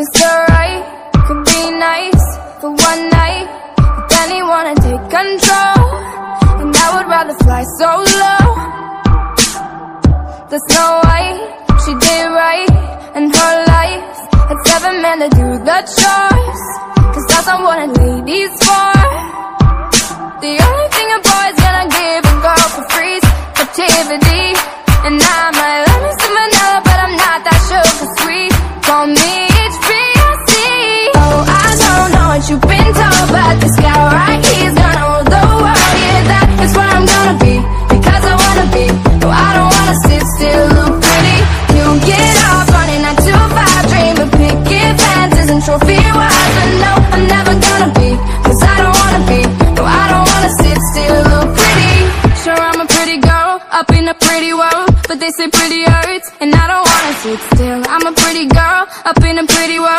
Mr. Right could be nice for one night, but then he wanna take control, and I would rather fly solo. The Snow White, she did right, and her life had seven men to do the chores, cause that's not what a lady's for. The only thing a boy's gonna give a girl for free is captivity, and I might love me some vanilla, but I'm not that sugar sweet. Call me I'm never gonna I don't wanna be. No, I don't wanna sit still look pretty. Sure, I'm a pretty girl Up in a pretty world But they say pretty hurts And I don't wanna sit still. I'm a pretty girl Up in a pretty world.